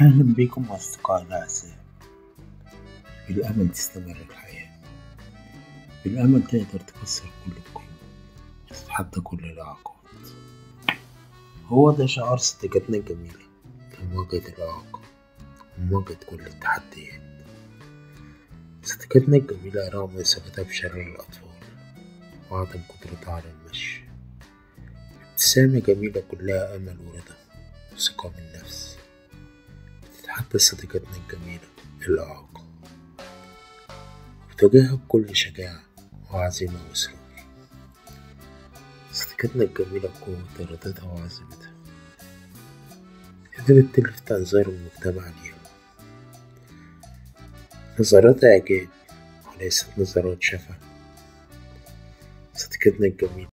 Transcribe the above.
أهلا بكم أصدقائي الأعزاء بالأمل تستمر الحياة. بالأمل تقدر تكسر كل القيود وتتحدى كل الإعاقات هو ده شعار صديقتنا الجميلة. لمواجهة الإعاقة ومواجهة كل التحديات. صديقتنا الجميلة رغم إصابتها بشلل الأطفال وعدم قدرتها على المشي ابتسامة جميلة كلها أمل ورضا وثقة بالنفس. تتحدى صديقتنا الجميلة الإعاقة. وتواجهها بكل شجاعة وعزيمة وإصرار صديقتنا الجميلة بقوة إرادتها وعزيمتها قدرت تلفت أنظار المجتمع ليها نظرات إعجاب وليست نظرات شفا. صديقتنا الجميلة.